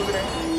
Rio Grande.